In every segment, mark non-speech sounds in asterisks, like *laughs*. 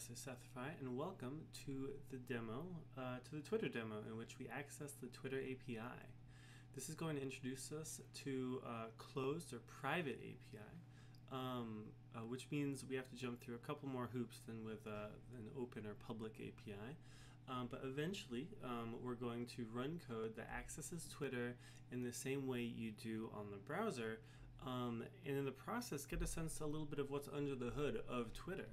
Professor Seth Frey, and welcome to the demo, uh, to the Twitter demo, in which we access the Twitter API. This is going to introduce us to uh, closed or private API, um, uh, which means we have to jump through a couple more hoops than with uh, an open or public API. Um, but eventually, um, we're going to run code that accesses Twitter in the same way you do on the browser, um, and in the process, get a sense a little bit of what's under the hood of Twitter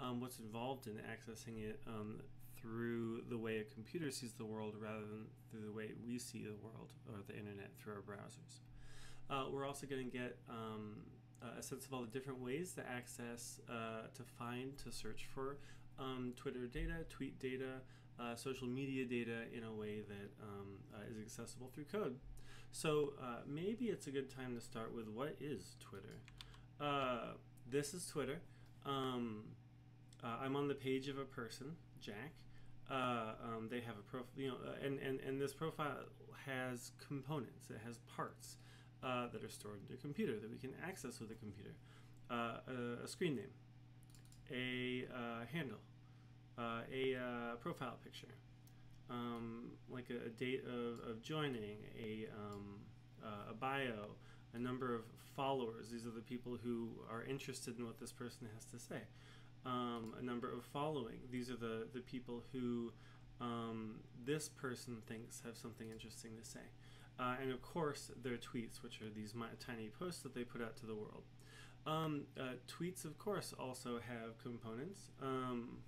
um, what's involved in accessing it um, through the way a computer sees the world rather than through the way we see the world or the internet through our browsers. Uh, we're also going to get um, a sense of all the different ways to access, uh, to find, to search for um, Twitter data, tweet data, uh, social media data in a way that um, uh, is accessible through code. So uh, maybe it's a good time to start with what is Twitter? Uh, this is Twitter. Uh, I'm on the page of a person, Jack. Uh, um, they have a profile, you know, uh, and, and, and this profile has components, it has parts uh, that are stored in your computer that we can access with a computer. Uh, a, a, screen name, a uh, handle, a profile picture, um, like a, a, date of, of joining, a, um, a bio, a number of followers. These are the people who are interested in what this person has to say um, a number of following. These are the, the people who um, this person thinks have something interesting to say. Uh, and of course, their tweets, which are these tiny posts that they put out to the world. Um, uh, tweets, of course, also have components. Um,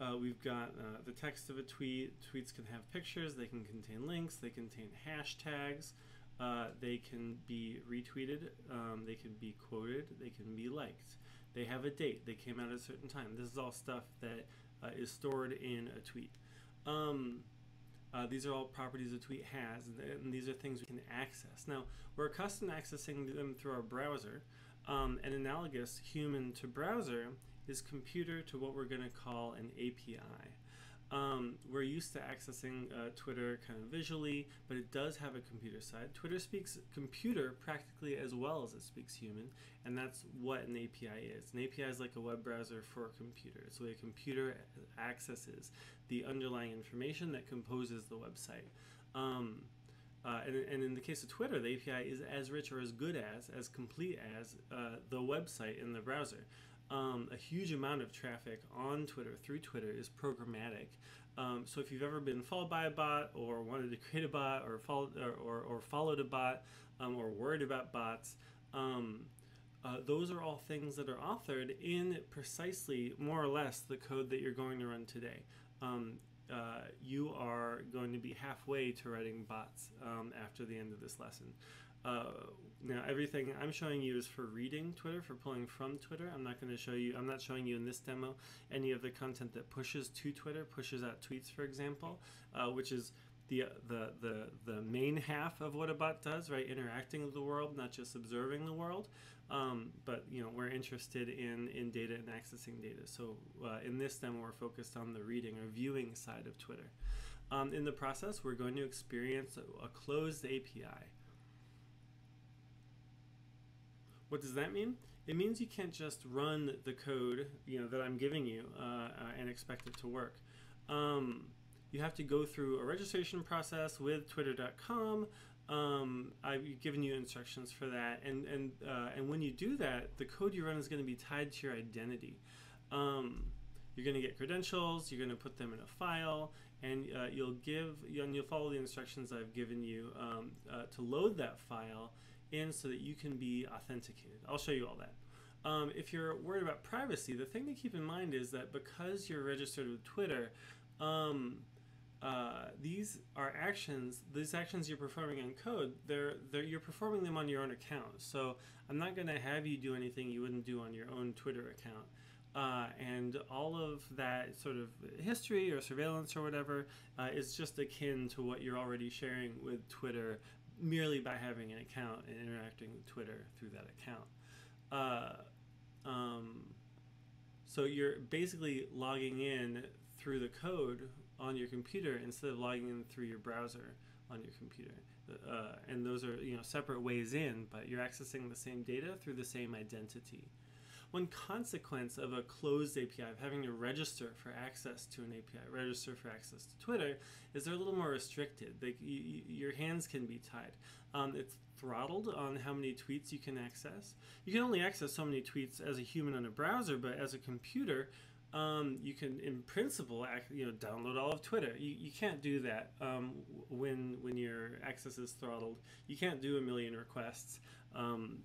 uh, we've got uh, the text of a tweet. Tweets can have pictures, they can contain links, they contain hashtags, uh, they can be retweeted, um, they can be quoted, they can be liked. They have a date. They came out at a certain time. This is all stuff that uh, is stored in a tweet. Um, uh, these are all properties a tweet has, and these are things we can access. Now, we're accustomed to accessing them through our browser. Um, an analogous human to browser is computer to what we're going to call an API. Um, we're used to accessing uh, Twitter kind of visually, but it does have a computer side. Twitter speaks computer practically as well as it speaks human, and that's what an API is. An API is like a web browser for a computer. It's the way a computer accesses the underlying information that composes the website. Um, uh, and, and, in the case of Twitter, the API is as rich or as good as, as complete as uh, the website in the browser um, a huge amount of traffic on Twitter through Twitter is programmatic. Um, so if you've ever been followed by a bot or wanted to create a bot or followed or, or, or followed a bot um, or worried about bots, um, uh, those are all things that are authored in precisely more or less the code that you're going to run today. Um, uh, you are going to be halfway to writing bots um, after the end of this lesson. Uh, now everything I'm showing you is for reading Twitter, for pulling from Twitter. I'm not going to show you, I'm not showing you in this demo any of the content that pushes to Twitter, pushes out tweets, for example, uh, which is the, the, the, the main half of what a bot does, right? Interacting with the world, not just observing the world. Um, but, you know, we're interested in, in data and accessing data. So uh, in this demo, we're focused on the reading or viewing side of Twitter. Um, in the process, we're going to experience a, a closed API. What does that mean? It means you can't just run the code, you know, that I'm giving you uh, uh, and expect it to work. Um, you have to go through a registration process with Twitter.com. Um, I've given you instructions for that, and and uh, and when you do that, the code you run is going to be tied to your identity. Um, you're going to get credentials. You're going to put them in a file, and uh, you'll give and you'll follow the instructions I've given you um, uh, to load that file in so that you can be authenticated. I'll show you all that. Um, if you're worried about privacy, the thing to keep in mind is that because you're registered with Twitter, um, uh, these are actions. These actions you're performing in code. They're, they're you're performing them on your own account. So I'm not going to have you do anything you wouldn't do on your own Twitter account. Uh, and all of that sort of history or surveillance or whatever uh, is just akin to what you're already sharing with Twitter merely by having an account and interacting with Twitter through that account. Uh, um, so you're basically logging in through the code on your computer instead of logging in through your browser on your computer. Uh, and those are you know separate ways in, but you're accessing the same data through the same identity. One consequence of a closed API, of having to register for access to an API, register for access to Twitter, is they're a little more restricted. They, you, your hands can be tied. Um, it's throttled on how many tweets you can access. You can only access so many tweets as a human on a browser, but as a computer, um, you can, in principle, you know, download all of Twitter. You, you can't do that um, when when your access is throttled. You can't do a million requests um,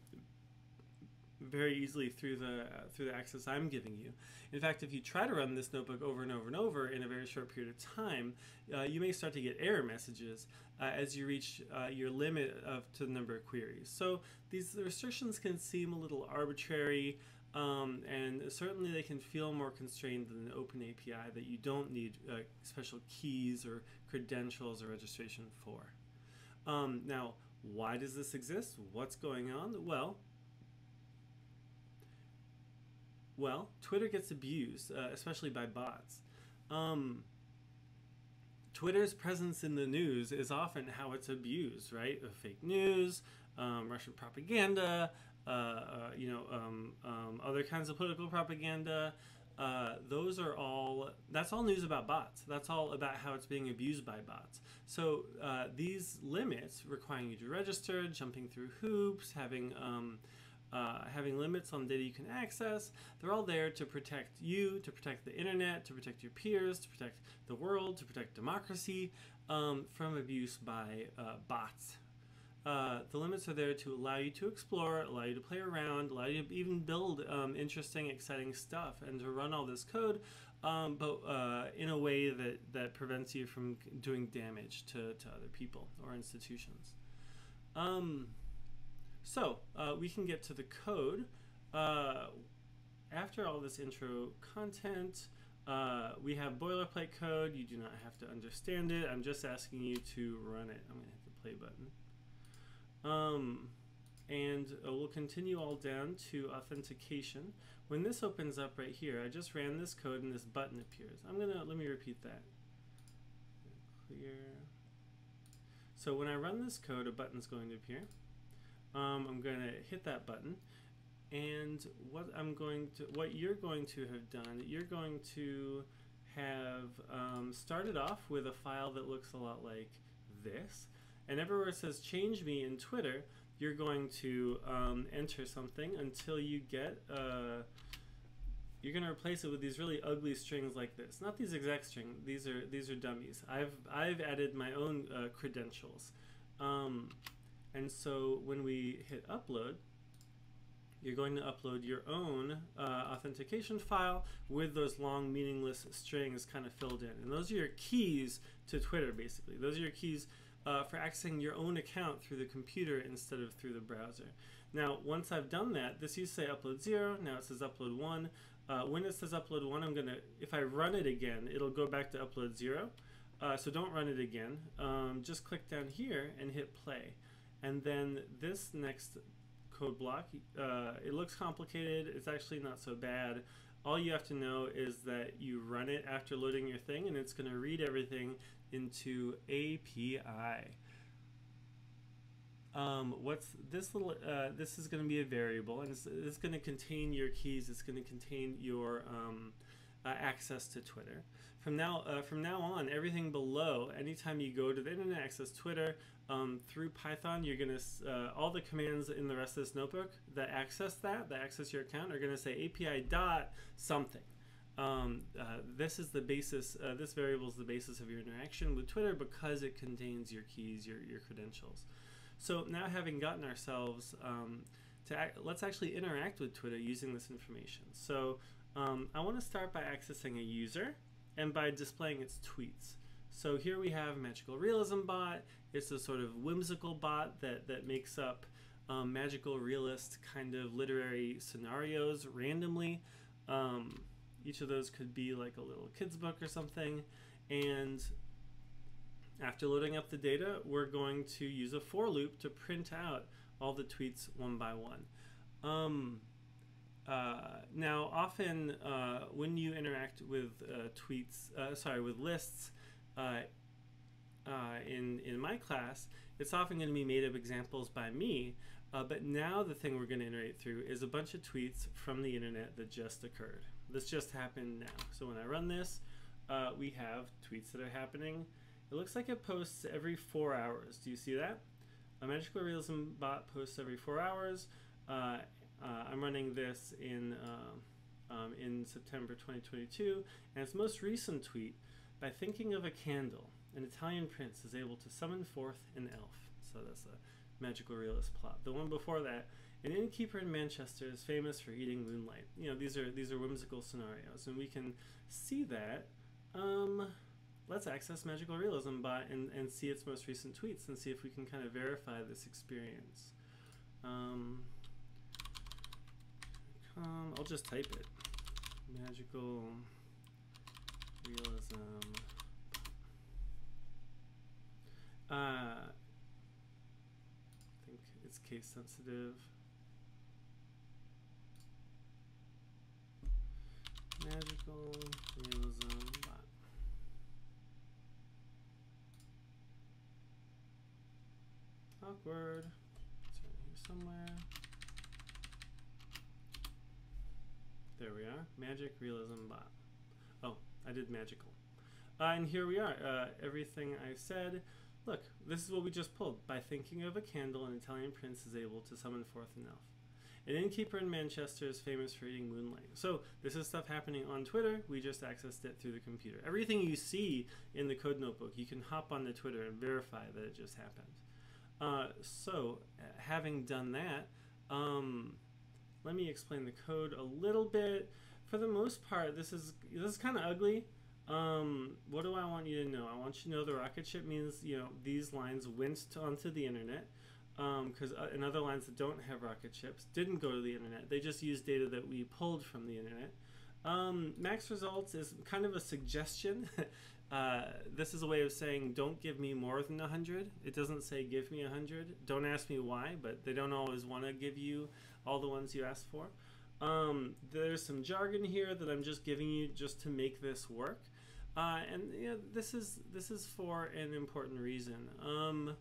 very easily through the uh, through the access I'm giving you. In fact, if you try to run this notebook over and over and over in a very short period of time, uh, you may start to get error messages uh, as you reach uh, your limit of to the number of queries. So these restrictions can seem a little arbitrary. Um, and certainly they can feel more constrained than an open API that you don't need uh, special keys or credentials or registration for. Um, now, why does this exist? What's going on? Well, well, Twitter gets abused, uh, especially by bots. Um, Twitter's presence in the news is often how it's abused, right? Fake news, um, Russian propaganda, uh, uh, you know, um, um, other kinds of political propaganda. Uh, those are all, that's all news about bots. That's all about how it's being abused by bots. So uh, these limits requiring you to register, jumping through hoops, having, um, uh, having limits on data you can access, they're all there to protect you, to protect the internet, to protect your peers, to protect the world, to protect democracy um, from abuse by uh, bots uh, the limits are there to allow you to explore, allow you to play around, allow you to even build um, interesting, exciting stuff, and to run all this code, um, but uh, in a way that, that prevents you from doing damage to, to other people or institutions. Um, so uh, we can get to the code. Uh, after all this intro content, uh, we have boilerplate code. You do not have to understand it. I'm just asking you to run it. I'm going to hit the play button. Um, and uh, we'll continue all down to authentication. When this opens up right here, I just ran this code and this button appears. I'm gonna, let me repeat that. Clear. So when I run this code, a button's going to appear. Um, I'm gonna hit that button and what I'm going to, what you're going to have done, you're going to have um, started off with a file that looks a lot like this. And everywhere it says change me in Twitter, you're going to um, enter something until you get, uh, you're going to replace it with these really ugly strings like this. Not these exact strings, these are, these are dummies. I've, I've added my own uh, credentials. Um, and so when we hit upload, you're going to upload your own uh, authentication file with those long meaningless strings kind of filled in. And those are your keys to Twitter, basically. Those are your keys uh, for accessing your own account through the computer instead of through the browser. Now, once I've done that, this used to say upload zero, now it says upload one. Uh, when it says upload one, I'm gonna, if I run it again, it'll go back to upload zero. Uh, so don't run it again. Um, just click down here and hit play. And then this next code block, uh, it looks complicated, it's actually not so bad. All you have to know is that you run it after loading your thing and it's gonna read everything into API. Um, what's this little, uh, this is going to be a variable and it's, it's going to contain your keys, it's going to contain your um, uh, access to Twitter. From now, uh, from now on, everything below, anytime you go to the internet, access Twitter, um, through Python, you're going to, uh, all the commands in the rest of this notebook that access that, that access your account, are going to say API dot something um, uh, this is the basis, uh, this variable is the basis of your interaction with Twitter because it contains your keys, your, your credentials. So now having gotten ourselves um, to, act, let's actually interact with Twitter using this information. So um, I want to start by accessing a user and by displaying its tweets. So here we have Magical Realism Bot. It's a sort of whimsical bot that, that makes up um, magical realist kind of literary scenarios randomly. Um, each of those could be like a little kid's book or something. And after loading up the data, we're going to use a for loop to print out all the tweets one by one. Um, uh, now, often uh, when you interact with uh, tweets, uh, sorry, with lists, uh, uh, in in my class, it's often going to be made of examples by me. Uh, but now the thing we're going to iterate through is a bunch of tweets from the internet that just occurred. This just happened now. So when I run this, uh, we have tweets that are happening. It looks like it posts every four hours. Do you see that? A Magical Realism bot posts every four hours. Uh, uh, I'm running this in uh, um, in September 2022, and its most recent tweet, by thinking of a candle, an Italian prince is able to summon forth an elf. So that's a magical realist plot. The one before that, an innkeeper in Manchester is famous for eating moonlight. You know, these are these are whimsical scenarios, and we can see that. Um, let's access Magical Realism Bot and, and see its most recent tweets and see if we can kind of verify this experience. Um, um, I'll just type it. Magical Realism. Uh, I think it's case sensitive. Magical Realism Bot. Awkward. It's right here somewhere. There we are. Magic Realism Bot. I did magical. Uh, and here we are. Uh, everything I said. Look, this is what we just pulled. By thinking of a candle, an Italian prince is able to summon forth an elf. An innkeeper in Manchester is famous for eating moonlight. So this is stuff happening on Twitter. We just accessed it through the computer. Everything you see in the code notebook, you can hop on the Twitter and verify that it just happened. Uh, so having done that, um, let me explain the code a little bit. For the most part, this is this is kind of ugly. Um, what do I want you to know? I want you to know the rocket ship means you know these lines went onto the internet because um, uh, in other lines that don't have rocket ships didn't go to the internet. They just use data that we pulled from the internet. Um, max results is kind of a suggestion. *laughs* uh, this is a way of saying don't give me more than 100. It doesn't say give me 100. Don't ask me why, but they don't always want to give you all the ones you asked for. Um, there's some jargon here that I'm just giving you just to make this work. Uh, and you know, this is this is for an important reason. Um,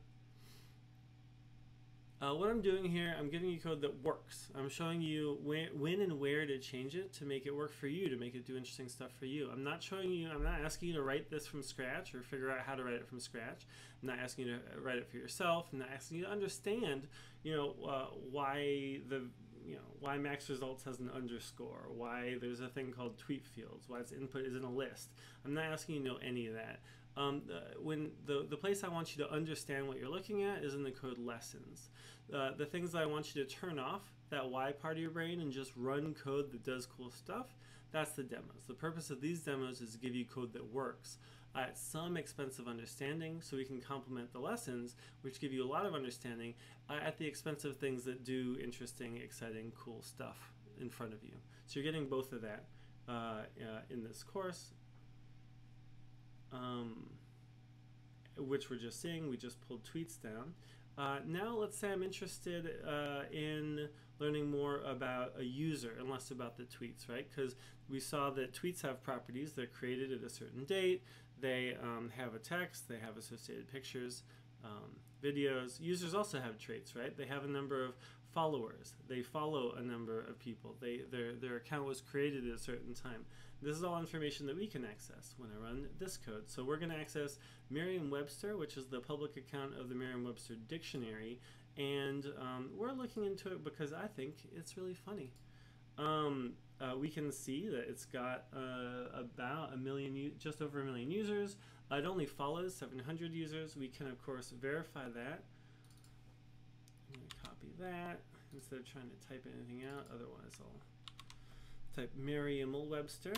uh, what I'm doing here, I'm giving you code that works. I'm showing you when, when and where to change it to make it work for you, to make it do interesting stuff for you. I'm not showing you, I'm not asking you to write this from scratch or figure out how to write it from scratch. I'm not asking you to write it for yourself. I'm not asking you to understand, you know, uh, why the you know why max results has an underscore why there's a thing called tweet fields why its input is in a list i'm not asking you to know any of that um, when the, the place I want you to understand what you're looking at is in the code lessons. Uh, the things that I want you to turn off, that Y part of your brain, and just run code that does cool stuff, that's the demos. The purpose of these demos is to give you code that works at some expense of understanding so we can complement the lessons, which give you a lot of understanding uh, at the expense of things that do interesting, exciting, cool stuff in front of you. So you're getting both of that uh, uh in this course um, which we're just seeing. We just pulled tweets down. Uh, now let's say I'm interested uh, in learning more about a user and less about the tweets, right? Because we saw that tweets have properties. They're created at a certain date. They um, have a text. They have associated pictures, um, videos. Users also have traits, right? They have a number of followers. They follow a number of people. They their their account was created at a certain time. This is all information that we can access when I run this code. So we're going to access Merriam-Webster, which is the public account of the Merriam-Webster dictionary, and um, we're looking into it because I think it's really funny. Um, uh, we can see that it's got uh, about a million, just over a million users. Uh, it only follows 700 users. We can, of course, verify that. I'm going to copy that instead of trying to type anything out. Otherwise, I'll type Merriam-Webster.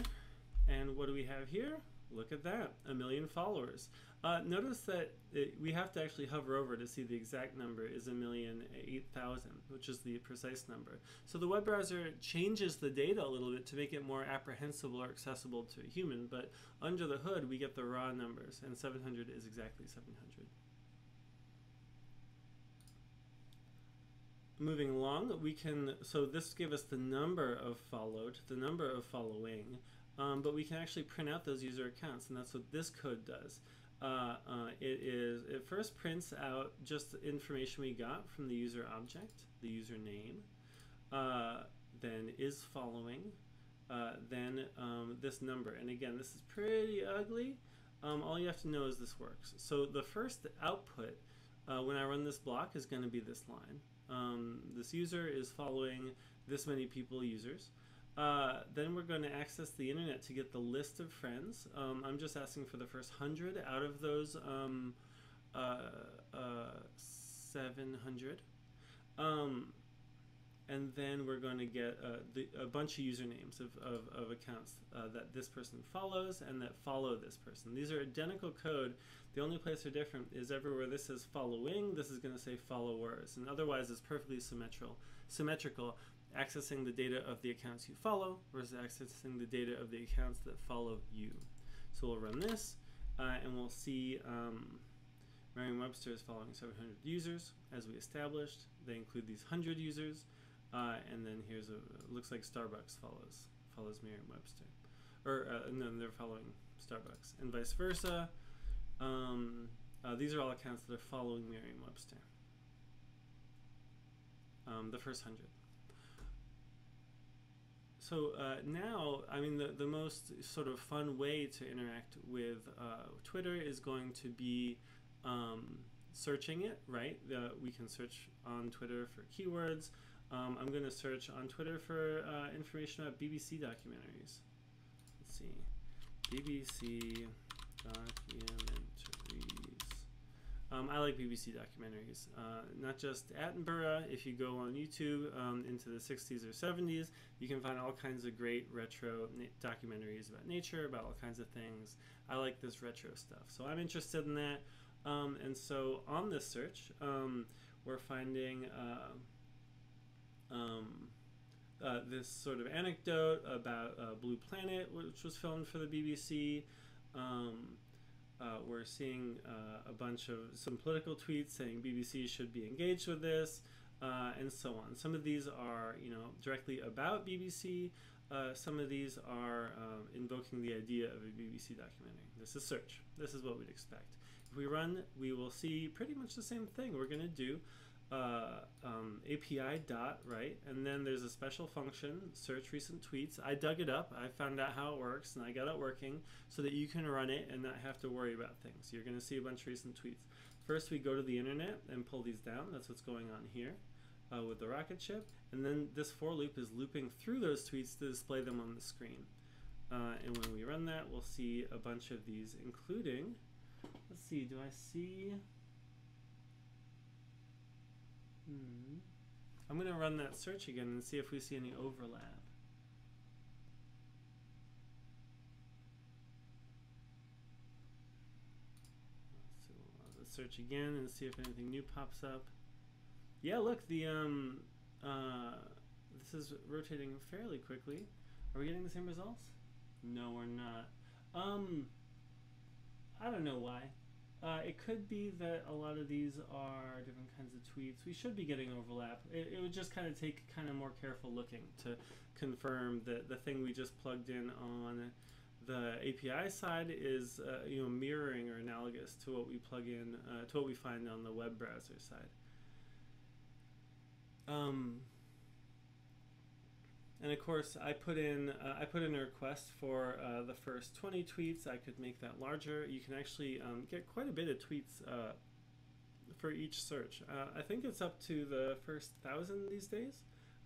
And what do we have here? Look at that, a million followers. Uh, notice that it, we have to actually hover over to see the exact number is a million eight thousand, which is the precise number. So the web browser changes the data a little bit to make it more apprehensible or accessible to a human, but under the hood we get the raw numbers, and 700 is exactly 700. moving along, we can, so this gives us the number of followed, the number of following, um, but we can actually print out those user accounts, and that's what this code does. Uh, uh, it is it first prints out just the information we got from the user object, the username, uh, then is following, uh, then um, this number. And again, this is pretty ugly. Um, all you have to know is this works. So the first output uh, when I run this block is going to be this line. Um, this user is following this many people users. Uh, then we're going to access the internet to get the list of friends. Um, I'm just asking for the first 100 out of those um, uh, uh, 700. Um, and then we're going to get uh, the, a bunch of usernames of, of, of accounts uh, that this person follows and that follow this person. These are identical code. The only place they're different is everywhere this says following, this is going to say followers. And otherwise, it's perfectly symmetrical. symmetrical accessing the data of the accounts you follow versus accessing the data of the accounts that follow you. So we'll run this uh, and we'll see um, Merriam-Webster is following 700 users as we established. They include these 100 users uh, and then here's a looks like Starbucks follows follows Merriam-Webster or uh, no they're following Starbucks and vice versa. Um, uh, these are all accounts that are following Merriam-Webster. Um, the first hundred. So uh, now, I mean, the, the most sort of fun way to interact with uh, Twitter is going to be um, searching it, right? we can search on Twitter for keywords. Um, I'm going to search on Twitter for uh, information about BBC documentaries. Let's see. BBC documentaries. Um, I like BBC documentaries. Uh, not just Attenborough. If you go on YouTube um, into the 60s or 70s, you can find all kinds of great retro documentaries about nature, about all kinds of things. I like this retro stuff. So I'm interested in that. Um, and so on this search, um, we're finding uh, um, uh, this sort of anecdote about uh, Blue Planet, which was filmed for the BBC. Um, uh, we're seeing uh, a bunch of some political tweets saying BBC should be engaged with this, uh, and so on. Some of these are, you know, directly about BBC. Uh, some of these are um, invoking the idea of a BBC documentary. This is search. This is what we'd expect. If we run, we will see pretty much the same thing. We're going to do uh, um, API dot, right? And then there's a special function, search recent tweets. I dug it up, I found out how it works, and I got it working so that you can run it and not have to worry about things. You're going to see a bunch of recent tweets. First, we go to the internet and pull these down. That's what's going on here uh, with the rocket ship. And then this for loop is looping through those tweets to display them on the screen. Uh, and when we run that, we'll see a bunch of these, including, let's see, do I see Hmm. I'm going to run that search again and see if we see any overlap. Let's search again and see if anything new pops up. Yeah, look, the um, uh, this is rotating fairly quickly. Are we getting the same results? No, we're not. Um, I don't know why. Uh, it could be that a lot of these are different kinds of tweets. We should be getting overlap. It, it would just kind of take kind of more careful looking to confirm that the thing we just plugged in on the API side is uh, you know mirroring or analogous to what we plug in uh, to what we find on the web browser side. Um, and of course, I put in uh, I put in a request for uh, the first 20 tweets. I could make that larger. You can actually um, get quite a bit of tweets uh, for each search. Uh, I think it's up to the first thousand these days.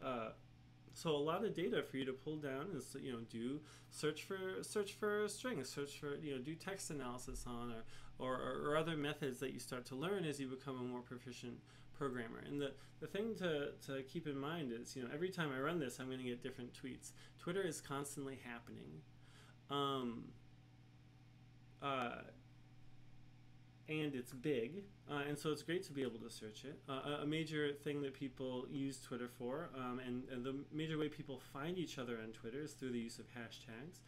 Uh, so a lot of data for you to pull down is you know do search for search for strings, search for you know do text analysis on or, or, or other methods that you start to learn as you become a more proficient programmer. And the, the thing to, to keep in mind is, you know, every time I run this, I'm going to get different tweets. Twitter is constantly happening. Um, uh, and it's big, uh, and so it's great to be able to search it. Uh, a major thing that people use Twitter for, um, and, and the major way people find each other on Twitter is through the use of hashtags.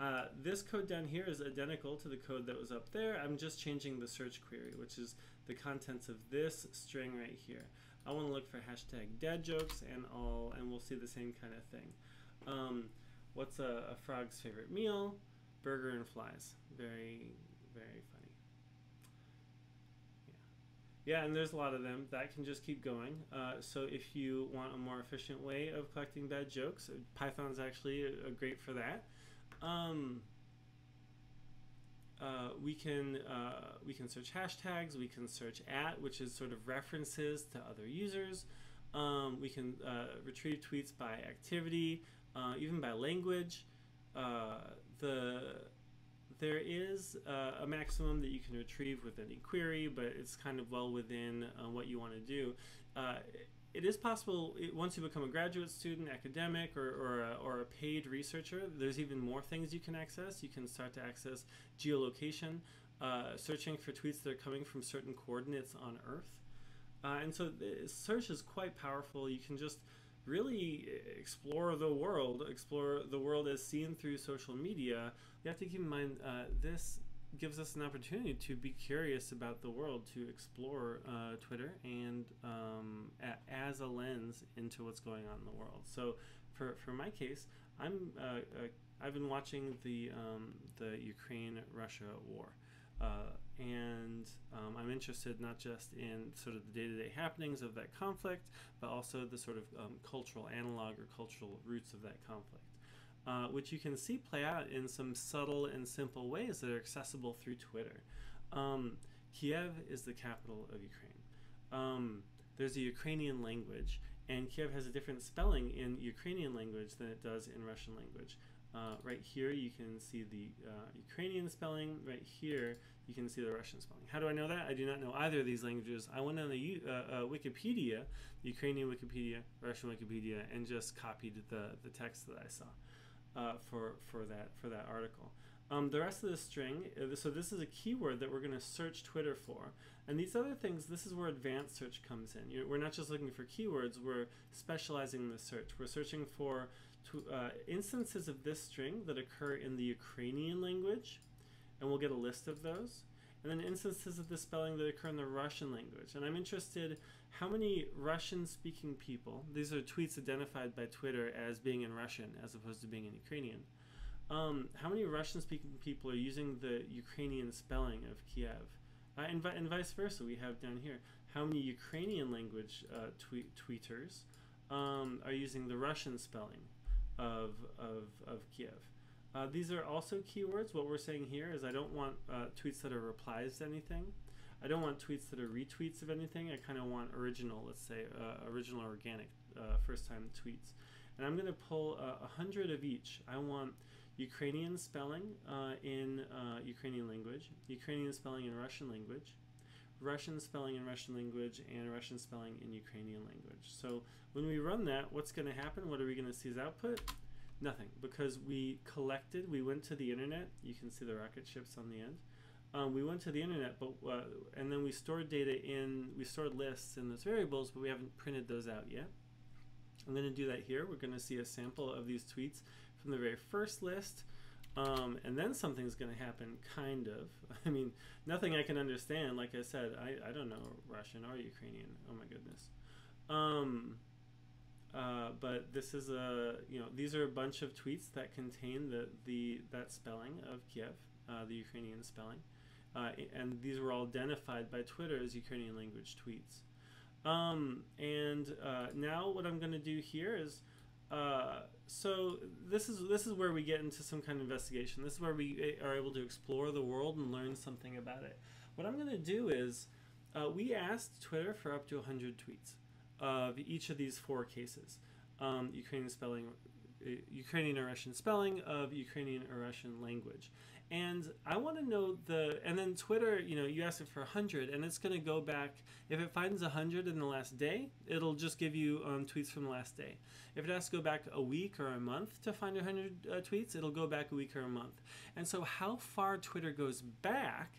Uh, this code down here is identical to the code that was up there. I'm just changing the search query, which is the contents of this string right here. I want to look for hashtag dad jokes and all, and we'll see the same kind of thing. Um, what's a, a, frog's favorite meal? Burger and flies. Very, very funny. Yeah, and there's a lot of them. That can just keep going. Uh, so if you want a more efficient way of collecting bad jokes, Python's actually uh, great for that. Um, uh, we can uh, we can search hashtags. We can search at, which is sort of references to other users. Um, we can uh, retrieve tweets by activity, uh, even by language. Uh, the there is uh, a maximum that you can retrieve with any query, but it's kind of well within what you want to do it is possible it, once you become a graduate student, academic, or, or, a, or a paid researcher, there's even more things you can access. You can start to access geolocation, uh, searching for tweets that are coming from certain coordinates on Earth. Uh, and so search is quite powerful. You can just really explore the world, explore the world as seen through social media. You have to keep in mind uh, this gives us an opportunity to be curious about the world, to explore uh, Twitter, and um, a- as a lens into what's going on in the world. So, for, for my case, I'm uh, uh, I've been watching the um, the Ukraine Russia war. Uh, and um, I'm interested not just in sort of the day-to-day happenings of that conflict, but also the sort of um, cultural analog or cultural roots of that conflict uh, which you can see play out in some subtle and simple ways that are accessible through Twitter. Um, Kiev is the capital of Ukraine. Um, there's a Ukrainian language, and Kiev has a different spelling in Ukrainian language than it does in Russian language. Uh, right here, you can see the uh, Ukrainian spelling. Right here, you can see the Russian spelling. How do I know that? I do not know either of these languages. I went on the uh, uh, Wikipedia, Ukrainian Wikipedia, Russian Wikipedia, and just copied the, the text that I saw uh, for for that for that article. Um, the rest of the string, uh, so this is a keyword that we're going to search Twitter for. And these other things, this is where advanced search comes in. You we're not just looking for keywords, we're specializing in the search. We're searching for uh, instances of this string that occur in the Ukrainian language, and we'll get a list of those. And then instances of the spelling that occur in the Russian language. And I'm interested how many Russian speaking people, these are tweets identified by Twitter as being in Russian as opposed to being in Ukrainian. Um, how many Russian speaking people are using the Ukrainian spelling of Kiev? Uh, and, and, vice versa, we have down here how many Ukrainian language uh, tweet- tweeters um, are using the Russian spelling of, of, of Kiev. Uh, these are also keywords. What we're saying here is I don't want uh, tweets that are replies to anything. I don't want tweets that are retweets of anything. I kind of want original, let's say, uh, original organic uh, first time tweets. And I'm going to pull a uh, hundred of each. I want Ukrainian spelling uh, in uh, Ukrainian language, Ukrainian spelling in Russian language, Russian spelling in Russian language, and Russian spelling in Ukrainian language. So when we run that, what's going to happen? What are we going to see as output? Nothing, because we collected, we went to the internet. You can see the rocket ships on the end um, we went to the internet, but uh, and then we stored data in we stored lists in those variables, but we haven't printed those out yet. I'm going to do that here. We're going to see a sample of these tweets from the very first list. Um, and then something's going to happen, kind of. *laughs* I mean, nothing I can understand. Like I said, I, I don't know Russian or Ukrainian. Oh my goodness. Um, uh, but this is a you know these are a bunch of tweets that contain the the that spelling of Kiev, uh, the Ukrainian spelling. Uh, and these were all identified by Twitter as Ukrainian language tweets. Um, and uh, now what I'm going to do here is, uh, so this is this is where we get into some kind of investigation. This is where we are able to explore the world and learn something about it. What I'm going to do is, uh, we asked Twitter for up to 100 tweets of each of these four cases: um, Ukrainian spelling, uh, Ukrainian or Russian spelling of Ukrainian or Russian language and I want to know the and then Twitter, you know, you ask it for 100 and it's going to go back if it finds 100 in the last day, it'll just give you um, tweets from the last day. If it has to go back a week or a month to find 100 uh, tweets, it'll go back a week or a month. And so how far Twitter goes back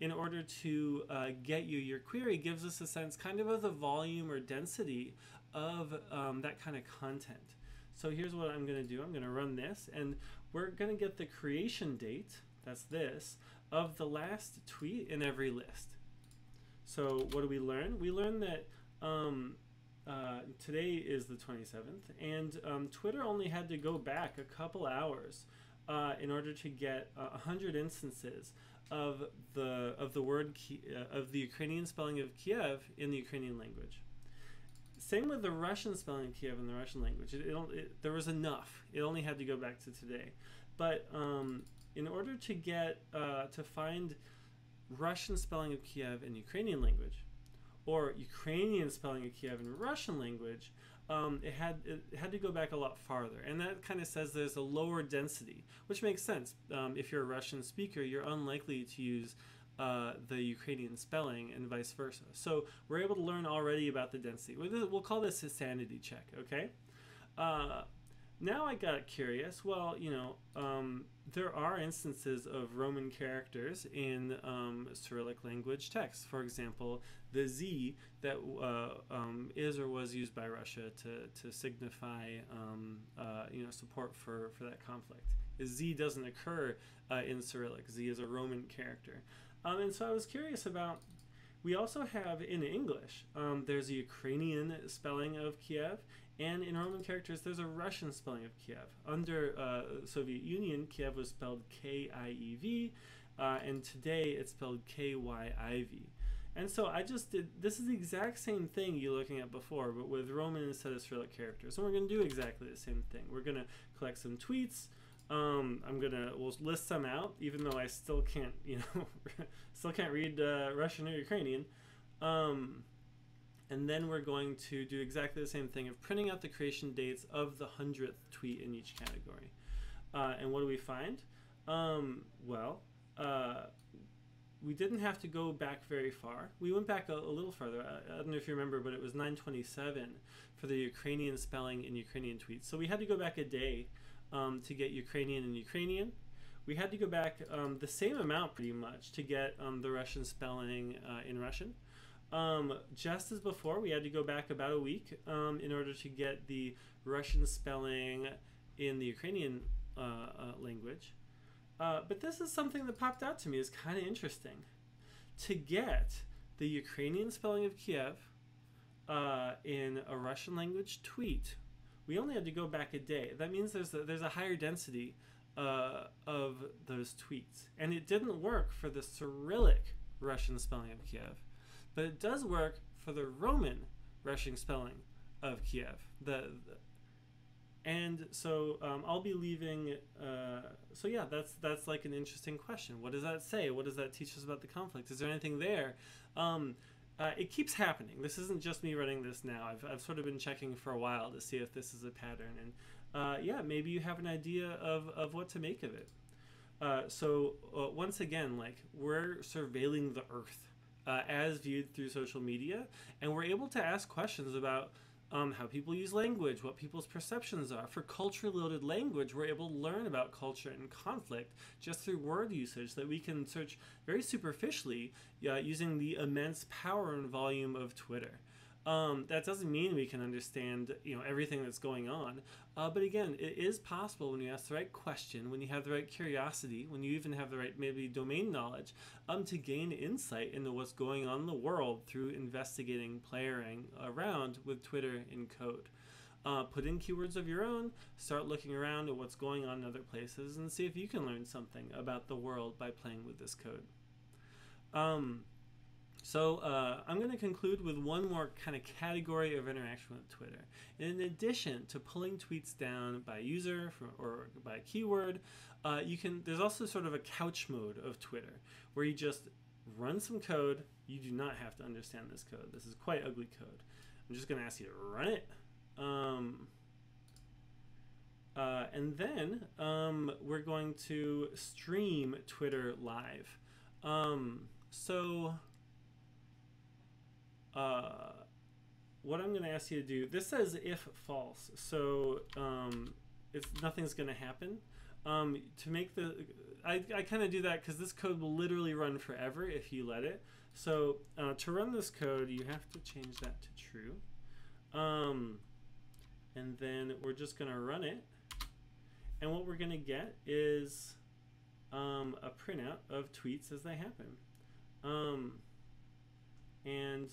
in order to uh, get you your query gives us a sense kind of of the volume or density of um, that kind of content. So here's what I'm going to do. I'm going to run this and we're going to get the creation date that's this, of the last tweet in every list. So what do we learn? We learn that um, uh, today is the 27th, and um, Twitter only had to go back a couple hours uh, in order to get uh, 100 instances of the of the word uh, of the Ukrainian spelling of Kiev in the Ukrainian language. Same with the Russian spelling of Kiev in the Russian language. It, it, it, there was enough. It only had to go back to today. But um, in order to get uh, to find Russian spelling of Kiev in Ukrainian language, or Ukrainian spelling of Kiev in Russian language, um, it had it had to go back a lot farther, and that kind of says there's a lower density, which makes sense. Um, if you're a Russian speaker, you're unlikely to use uh, the Ukrainian spelling, and vice versa. So we're able to learn already about the density. We'll call this a sanity check, okay? Uh, now I got curious. Well, you know, um, there are instances of Roman characters in um, Cyrillic language texts. For example, the Z that uh, um, is or was used by Russia to, to signify, um, uh, you know, support for, for that conflict. Z doesn't occur uh, in Cyrillic. Z is a Roman character. Um, and so I was curious about. We also have in English, um, there's a Ukrainian spelling of Kiev, and in Roman characters, there's a Russian spelling of Kiev. Under uh, Soviet Union, Kiev was spelled K I E V, uh, and today it's spelled K Y I V. And so I just did. This is the exact same thing you were looking at before, but with Roman instead of Cyrillic characters. And we're going to do exactly the same thing. We're going to collect some tweets. Um, I'm gonna we'll list some out, even though I still can't, *laughs* you know, *laughs* still can't read uh, Russian or Ukrainian. Um, and then we're going to do exactly the same thing of printing out the creation dates of the hundredth tweet in each category. Uh, and what do we find? Um, well, uh, we didn't have to go back very far. We went back a, a little further. I, I, don't know if you remember, but it was 927 for the Ukrainian spelling in Ukrainian tweets. So we had to go back a day um, to get Ukrainian and Ukrainian. We had to go back um, the same amount pretty much to get um, the Russian spelling uh, in Russian. Um, just as before, we had to go back about a week um, in order to get the Russian spelling in the Ukrainian uh, uh, language. Uh, but this is something that popped out to me as kind of interesting. To get the Ukrainian spelling of Kiev uh, in a Russian language tweet, we only had to go back a day. That means there's a, there's a higher density uh, of those tweets. And it didn't work for the Cyrillic Russian spelling of Kiev but it does work for the Roman Russian spelling of Kiev. The, the and so um, I'll be leaving. Uh, so yeah, that's that's like an interesting question. What does that say? What does that teach us about the conflict? Is there anything there? Um, uh, it keeps happening. This isn't just me running this now. I've, I've sort of been checking for a while to see if this is a pattern. And uh, yeah, maybe you have an idea of, of what to make of it. Uh, so uh, once again, like we're surveilling the earth uh, as viewed through social media, and we're able to ask questions about um, how people use language, what people's perceptions are. For culture loaded language, we're able to learn about culture and conflict just through word usage that we can search very superficially uh, using the immense power and volume of Twitter. Um, that doesn't mean we can understand you know everything that's going on, uh, but again, it is possible when you ask the right question, when you have the right curiosity, when you even have the right maybe domain knowledge, um, to gain insight into what's going on in the world through investigating, playing around with Twitter in code. Uh, put in keywords of your own, start looking around at what's going on in other places, and see if you can learn something about the world by playing with this code. Um, so uh, I'm going to conclude with one more kind of category of interaction with Twitter. In addition to pulling tweets down by user or by keyword, uh, you can. There's also sort of a couch mode of Twitter where you just run some code. You do not have to understand this code. This is quite ugly code. I'm just going to ask you to run it. Um, uh, and then um, we're going to stream Twitter live. Um, so uh, what I'm going to ask you to do, this says if false, so um, it's nothing's going to happen. Um, to make the, I, I kind of do that because this code will literally run forever if you let it. So uh, to run this code, you have to change that to true. Um, and then we're just going to run it. And what we're going to get is um, a printout of tweets as they happen. Um, and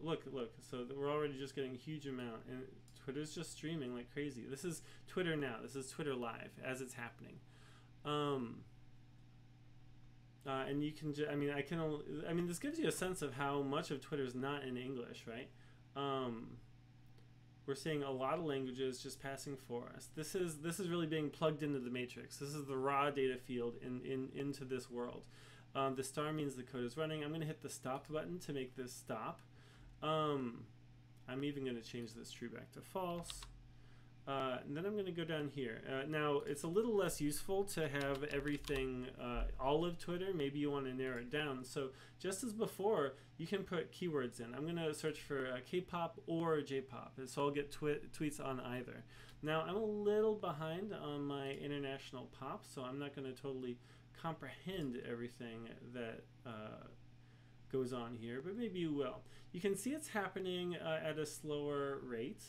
look, look. So we're already just getting a huge amount, and Twitter's just streaming like crazy. This is Twitter now. This is Twitter live as it's happening. Um, uh, and you can. Ju- I mean, I can. Only, I mean, this gives you a sense of how much of Twitter is not in English, right? Um, we're seeing a lot of languages just passing for us. This is this is really being plugged into the matrix. This is the raw data field in, in into this world. Um, the star means the code is running. I'm going to hit the stop button to make this stop. Um, I'm even going to change this true back to false. Uh, and then I'm going to go down here. Uh, now, it's a little less useful to have everything uh, all of Twitter. Maybe you want to narrow it down. So just as before, you can put keywords in. I'm going to search for uh, K-pop or J-pop. So I'll get twi tweets on either. Now, I'm a little behind on my international pop, so I'm not going to totally comprehend everything that uh, goes on here, but maybe you will. You can see it's happening uh, at a slower rate.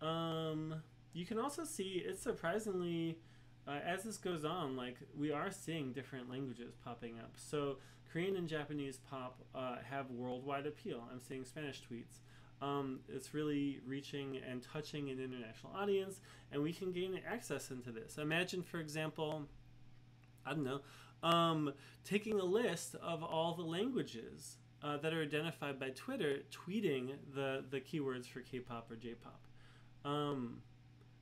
Um, you can also see it's surprisingly uh, as this goes on like we are seeing different languages popping up so korean and japanese pop uh, have worldwide appeal i'm seeing spanish tweets um, it's really reaching and touching an international audience and we can gain access into this imagine for example i don't know um, taking a list of all the languages uh, that are identified by twitter tweeting the, the keywords for k-pop or j-pop um,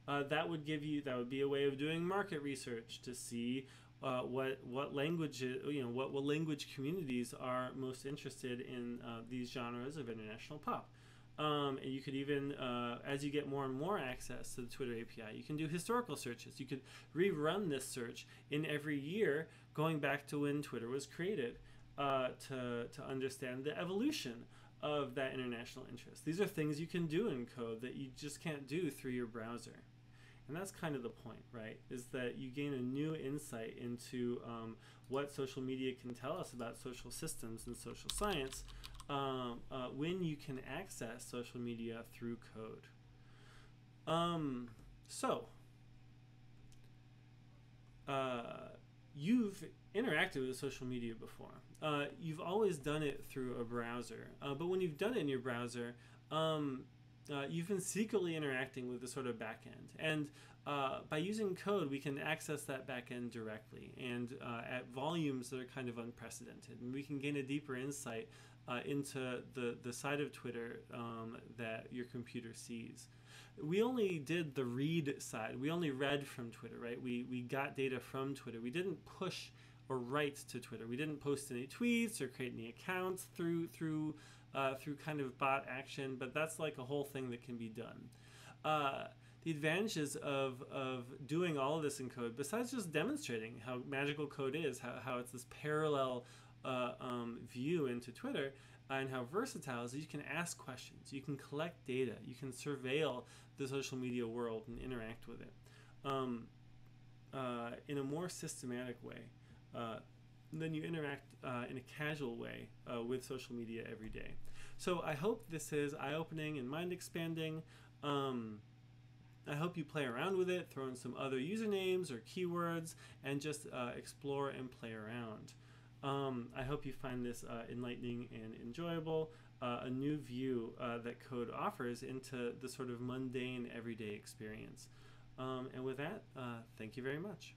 uh, that would give you that would be a way of doing market research to see uh, what what language you know what, what language communities are most interested in uh, these genres of international pop. Um, and you could even, uh, as you get more and more access to the Twitter API, you can do historical searches. You could rerun this search in every year, going back to when Twitter was created, uh, to to understand the evolution of that international interest. These are things you can do in code that you just can't do through your browser. And that's kind of the point, right? Is that you gain a new insight into um, what social media can tell us about social systems and social science um, uh, when you can access social media through code. Um, so, uh, you've interacted with social media before. Uh, you've always done it through a browser, uh, but when you've done it in your browser, um, uh, you've been secretly interacting with the sort of backend. And uh, by using code, we can access that backend directly and at volumes that are kind of unprecedented. And we can gain a deeper insight uh, into the, the side of Twitter um, that your computer sees. We only did the read side. We only read from Twitter, right? We, we got data from Twitter. We didn't push or write to Twitter. We didn't post any tweets or create any accounts through through uh, through kind of bot action, but that's like a whole thing that can be done. Uh, the advantages of, of doing all of this in code, besides just demonstrating how magical code is, how, how it's this parallel uh, um, view into Twitter, and how versatile is, you can ask questions, you can collect data, you can surveil the social media world and interact with it um, uh, in a more systematic way. Uh, then you interact uh, in a casual way uh, with social media every day. So I hope this is eye opening and mind expanding. Um, I hope you play around with it, throw in some other usernames or keywords, and just uh, explore and play around. Um, I hope you find this uh, enlightening and enjoyable, uh, a new view uh, that code offers into the sort of mundane everyday experience. Um, and with that, thank you very much.